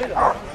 Yeah.